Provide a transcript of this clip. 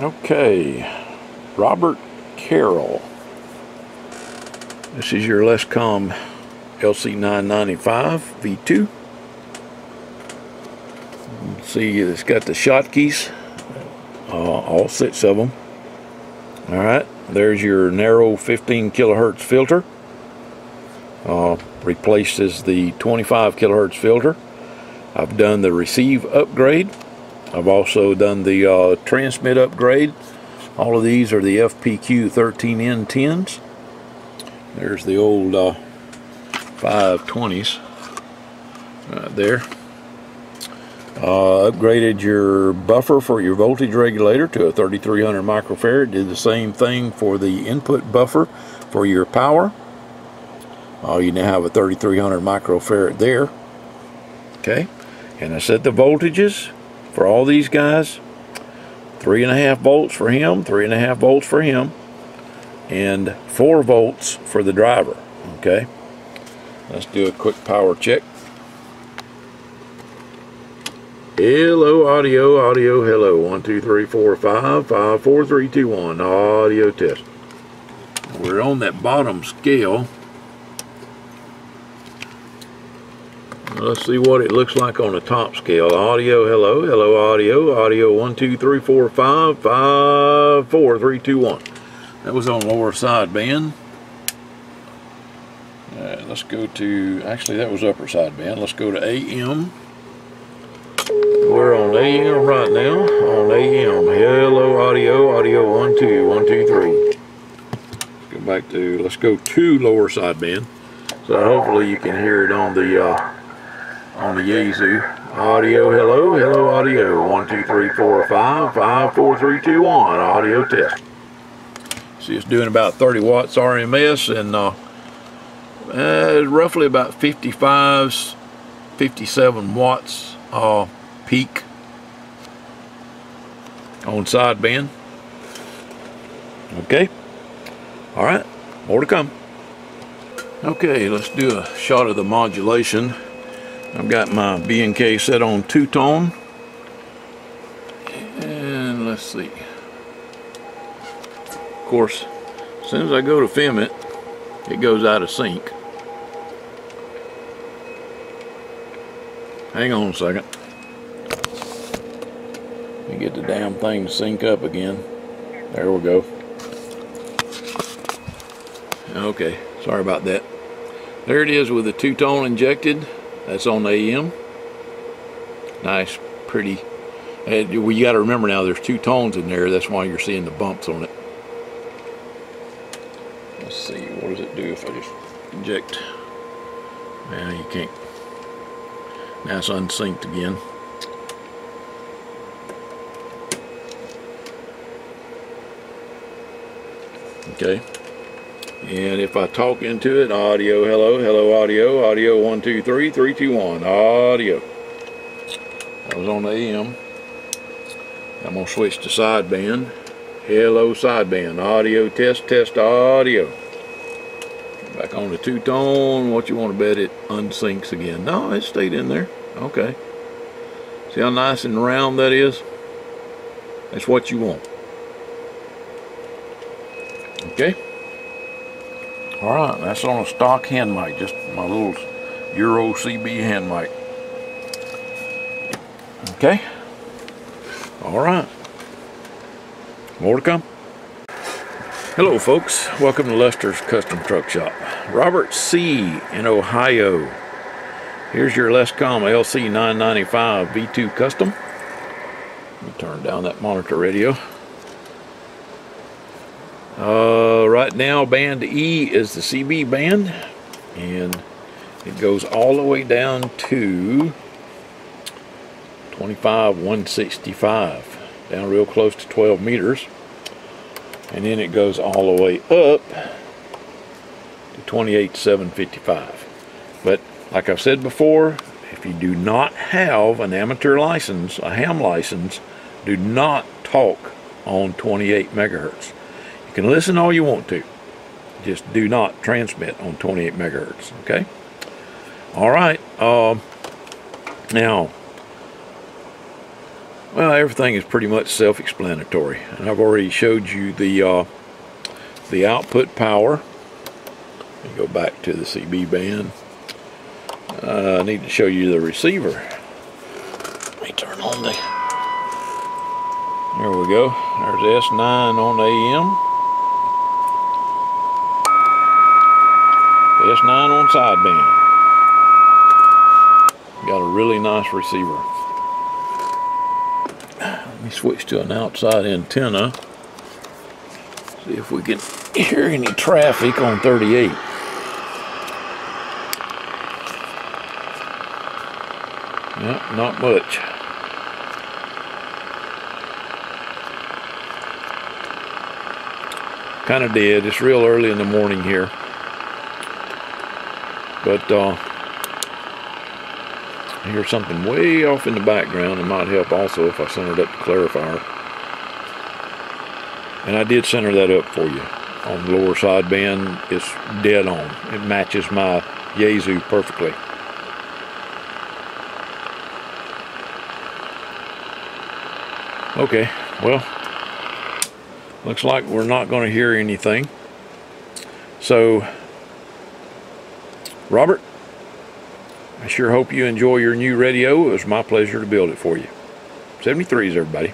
Okay, Robert Carroll. This is your Lescom LC995 V2. See, it's got the Schottkys, uh, all six of them. All right, there's your narrow 15 kilohertz filter. Uh, replaces the 25 kilohertz filter. I've done the receive upgrade. I've also done the uh, transmit upgrade. All of these are the FPQ 13N10s. There's the old uh, 520s right there. Uh, upgraded your buffer for your voltage regulator to a 3300 microfarad. Did the same thing for the input buffer for your power. Uh, you now have a 3300 microfarad there. Okay, and I set the voltages for all these guys. Three and a half volts for him, three and a half volts for him, and four volts for the driver. Okay, let's do a quick power check. Hello, audio, audio, hello. One, two, three, four, five, five, four, three, two, one. Audio test. We're on that bottom scale. Let's see what it looks like on the top scale. Audio, hello, hello, audio, audio, one, two, three, four, five, five, four, three, two, one. That was on lower sideband. Uh, let's go to, actually that was upper sideband. Let's go to AM. We're on AM right now. On AM. Hello, audio, audio, one, two, one, two, three. Let's go back to, let's go to lower side sideband. So hopefully you can hear it on the, uh, on the Yaesu. Audio, hello, hello, audio. One, two, three, four, five, five, four, three, two, one. Audio test. See, it's doing about 30 watts RMS and uh, uh, roughly about 55, 57 watts uh, peak on sideband. Okay. All right. More to come. Okay, let's do a shot of the modulation. I've got my B&K set on two-tone. And let's see. Of course, as soon as I go to film it, it goes out of sync. Hang on a second. Let me get the damn thing to sync up again. There we go. Okay, sorry about that. There it is with the two-tone injected. That's on AM. Nice, pretty. And we got to remember now, there's two tones in there. That's why you're seeing the bumps on it. Let's see, what does it do if I just inject? Now you can't. Now it's unsynced again. Okay. And if I talk into it, audio, hello, hello, audio, audio, one, two, three, three, two, one, audio. That was on the AM. I'm gonna switch to sideband. Hello, sideband, audio, test, test, audio. Back on the two-tone, what you want to bet it unsyncs again. No, it stayed in there. Okay. See how nice and round that is? That's what you want. Okay. All right, that's on a stock hand mic, just my little Euro CB hand mic. Okay. All right. More to come. Hello, folks. Welcome to Lester's Custom Truck Shop. Robert C. in Ohio. Here's your Lescom LC995 V2 Custom. Let me turn down that monitor radio. Uh, right now, band E is the CB band, and it goes all the way down to 25 165, down real close to 12 meters, and then it goes all the way up to 28 755. But like I've said before, if you do not have an amateur license, a ham license, do not talk on 28 megahertz. Can listen all you want to. Just do not transmit on 28 megahertz, okay? All right. Um, now, Well, everything is pretty much self-explanatory, and I've already showed you the uh, the output power. Let go back to the CB band. Uh, I need to show you the receiver. Let me turn on the. There we go. There's S9 on AM. S9 on sideband. Got a really nice receiver. Let me switch to an outside antenna. See if we can hear any traffic on 38. Yeah, not much. Kind of dead. It's real early in the morning here. But uh, I hear something way off in the background. It might help also if I centered up the clarifier. And I did center that up for you. On the lower side sideband, it's dead on. It matches my Yaesu perfectly. Okay, well, looks like we're not going to hear anything. So, Robert, I sure hope you enjoy your new radio. It was my pleasure to build it for you. 73s, everybody.